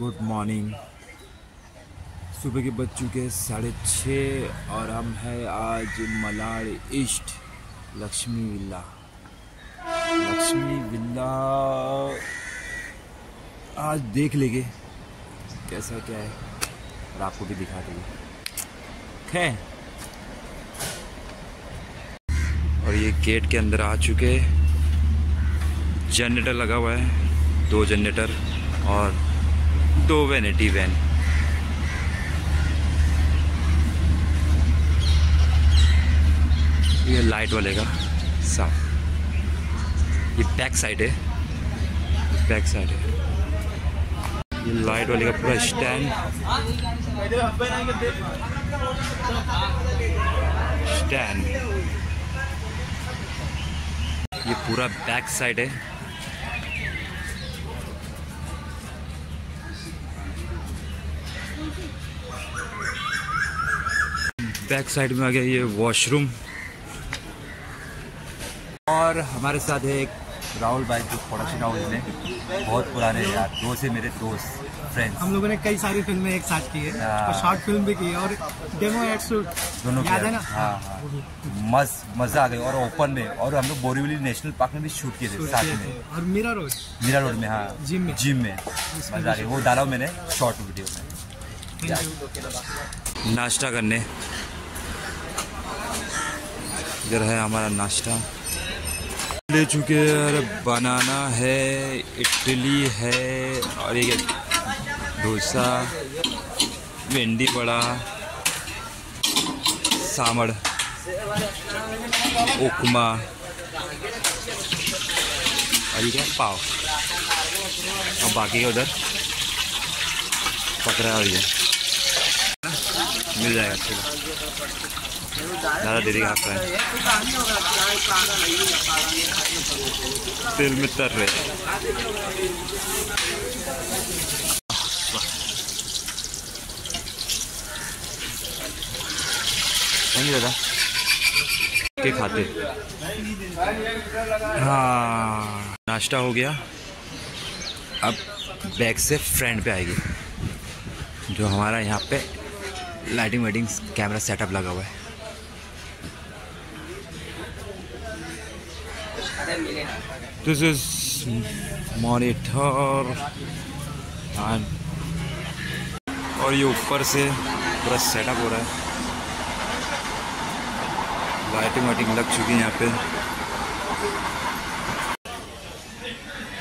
Good morning. सुबह के बज चुके हैं साढ़े छः और हम हैं आज Malad East, Lakshmi Villa. Lakshmi Villa, आज देख लेंगे कैसा क्या है और आपको भी दिखा देंगे। है और ये गेट के अंदर आ चुके जनरेटर लगा हुआ है, दो जनरेटर और दो वैनिटी वैन ये लाइट वाले का साफ़। ये बैक साइड है। बैक साइड है। ये लाइट वाले का पूरा स्टैंड स्टैंड ये पूरा बैक साइड है। बैक साइड में आ गया ये वॉशरूम और हमारे साथ है एक राहुल भाई जो प्रोडक्शन हाउस में बहुत पुराने यार दोस्त है मेरे दोस्त फ्रेंड्स हम लोगों ने कई सारी फ़िल्में एक साथ की है। और शॉर्ट फ़िल्म भी की है और डेमो एड्स दोनों याद है ना? हाँ हाँ। मस्त मज़ा आ गया। और ओपन में और हम लोग बोरीवली नेशनल पार्क में भी शूट किए थे साथ में। और मीरा रोड मीरा रोड में हाँ। जिम में। जिम में। मज़ा आ गया। वो डाला मैंने शॉर्ट वीडियो में। नाश्ता करने। इधर है हमारा नाश्ता। ले चुके हैं बनाना है, इडली है और ये डोसा, भिंडी पड़ा सामड़ उपमा और ये पाव। और बाकी उधर पकड़ा और ये मिल जाएगा चलो ज़्यादा देरी है तेल में तर रहे। दादा? के खाते। हाँ नाश्ता हो गया। अब बैग से फ्रंट पे आएगी। जो हमारा यहाँ पे लाइटिंग वाइटिंग कैमरा सेटअप लगा हुआ है। दिस इज़ मॉनिटर और ये ऊपर से पूरा सेटअप हो रहा है। लाइटिंग वाइटिंग लग चुकी है यहाँ पे।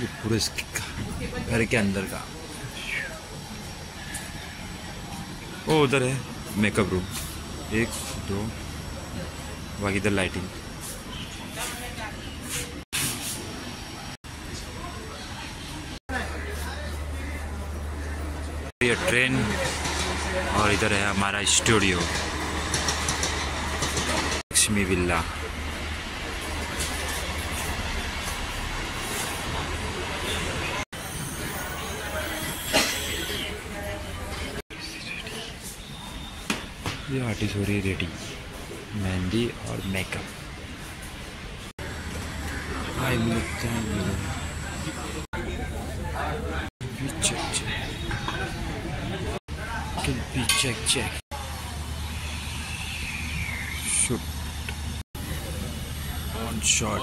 ये पूरे घर के अंदर का। वो उधर है मेकअप रूम एक, दो, बाकी इधर लाइटिंग ये ट्रेन और इधर है हमारा स्टूडियो लक्ष्मी विला ये आर्टिस्ट हो रही है रेडी मेहंदी और मेकअप आई मिलते can be check check. Shoot. One shot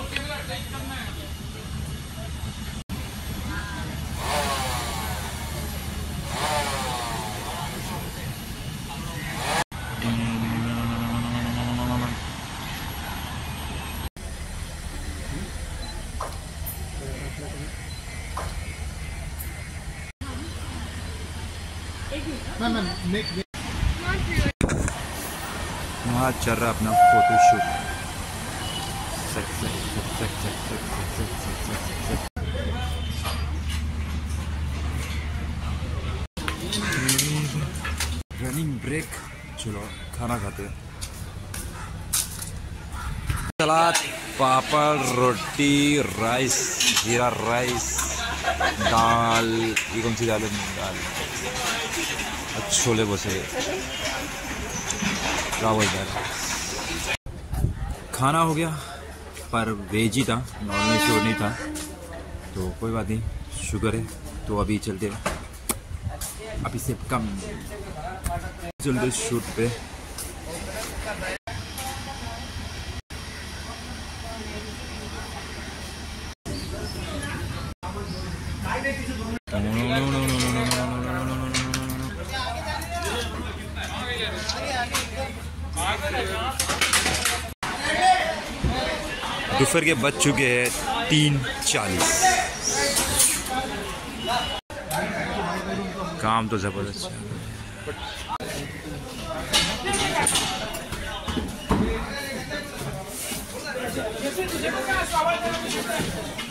वहाँ चल रहा अपना फ़ोटो शूट रनिंग ब्रेक चलो खाना खाते हैं सलाद पापड़ रोटी राइस जीरा राइस दाल, ये कौन सी दाल है? दाल। छोले बसे। चावल दाल। खाना हो गया, पर वेज ही था, नॉर्मल श्योर नहीं था। तो कोई बात नहीं, शुगर है तो अभी चलते हैं। अभी से कम। रहे शूट पे। दोपहर के बज चुके हैं तीन चालीस। काम तो ज़बरदस्त चल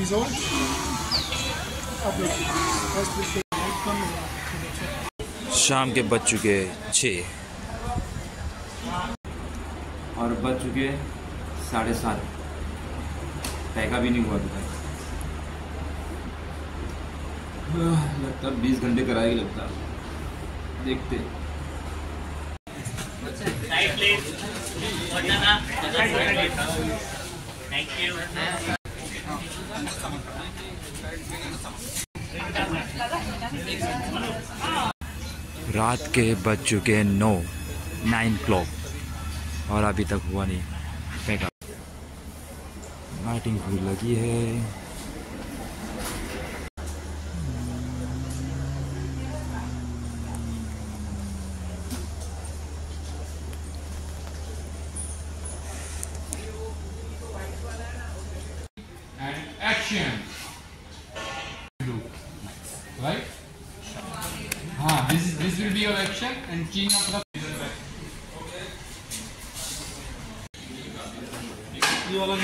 these all. शाम के बज चुके छः। और बज चुके साढ़े सात। पैका भी नहीं हुआ अभी तक। लगता बीस घंटे कराएगी लगता देखते। रात के बज चुके हैं नौ नाइन क्लॉक और अभी तक हुआ नहीं। पैकअप लाइटिंग लगी है। action. Right? Ah, this, is, this will be your action and king of the... You are on